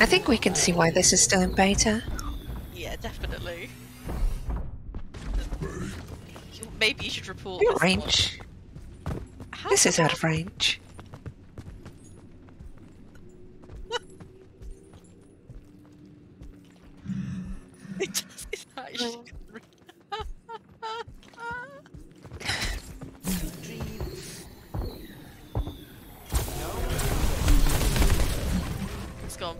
I think we can see why this is still in beta. Yeah, definitely. Maybe you should report this range. this is out of range. Oh. it's gone.